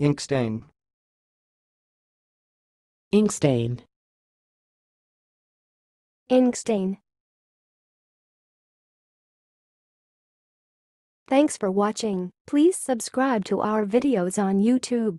Ink stain. ink stain, ink stain. Thanks for watching. Please subscribe to our videos on YouTube.